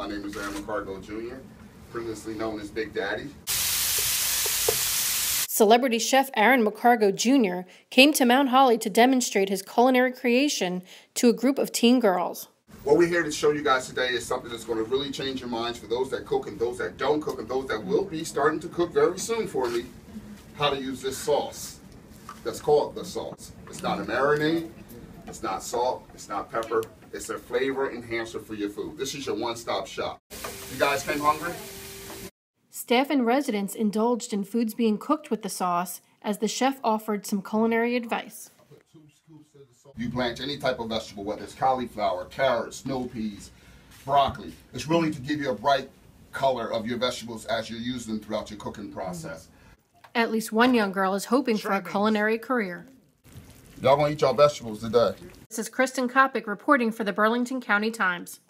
My name is Aaron McCargo Jr., previously known as Big Daddy. Celebrity chef Aaron McCargo Jr. came to Mount Holly to demonstrate his culinary creation to a group of teen girls. What we're here to show you guys today is something that's going to really change your minds for those that cook and those that don't cook and those that will be starting to cook very soon for me. How to use this sauce. That's called the sauce. It's not a marinade. It's not salt. It's not pepper. It's a flavor enhancer for your food. This is your one-stop shop. You guys came hungry? Staff and residents indulged in foods being cooked with the sauce as the chef offered some culinary advice. You blanch any type of vegetable, whether it's cauliflower, carrots, snow peas, broccoli. It's really to give you a bright color of your vegetables as you use them throughout your cooking process. At least one young girl is hoping for a culinary career. Y'all gonna eat y'all vegetables today. This is Kristen Coppock reporting for the Burlington County Times.